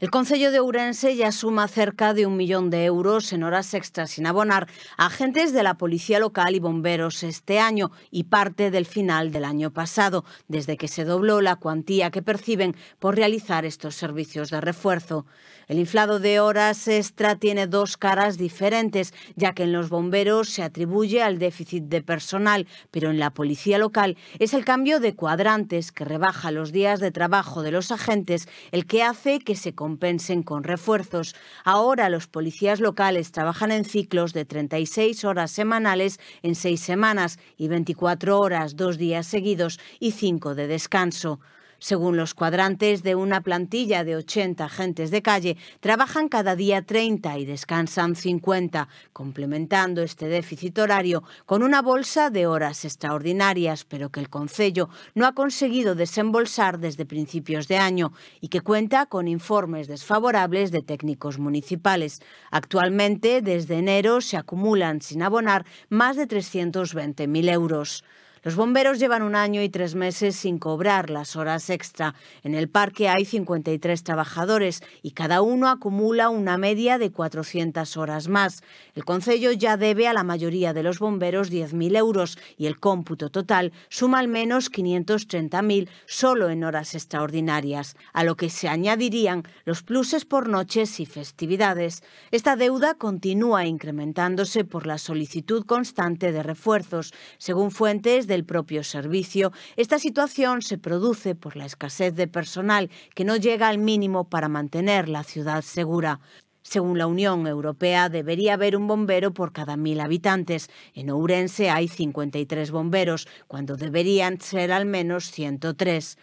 El Concello de Ourense ya suma cerca de un millón de euros en horas extras sin abonar a agentes de la Policía Local y bomberos este año y parte del final del año pasado, desde que se dobló la cuantía que perciben por realizar estos servicios de refuerzo. El inflado de horas extra tiene dos caras diferentes, ya que en los bomberos se atribuye al déficit de personal, pero en la Policía Local es el cambio de cuadrantes que rebaja los días de trabajo de los agentes el que hace que se compensen con refuerzos. Ahora los policías locales trabajan en ciclos de 36 horas semanales en seis semanas y 24 horas dos días seguidos y cinco de descanso. Según los cuadrantes de una plantilla de 80 agentes de calle, trabajan cada día 30 y descansan 50, complementando este déficit horario con una bolsa de horas extraordinarias, pero que el Concello no ha conseguido desembolsar desde principios de año y que cuenta con informes desfavorables de técnicos municipales. Actualmente, desde enero, se acumulan sin abonar más de 320.000 euros. Los bomberos llevan un año y tres meses sin cobrar las horas extra. En el parque hay 53 trabajadores y cada uno acumula una media de 400 horas más. El Concello ya debe a la mayoría de los bomberos 10.000 euros y el cómputo total suma al menos 530.000 solo en horas extraordinarias, a lo que se añadirían los pluses por noches y festividades. Esta deuda continúa incrementándose por la solicitud constante de refuerzos, según fuentes de del propio servicio, esta situación se produce por la escasez de personal que no llega al mínimo para mantener la ciudad segura. Según la Unión Europea, debería haber un bombero por cada mil habitantes. En Ourense hay 53 bomberos, cuando deberían ser al menos 103.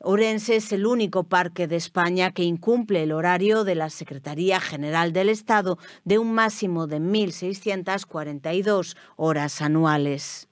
Ourense es el único parque de España que incumple el horario de la Secretaría General del Estado de un máximo de 1.642 horas anuales.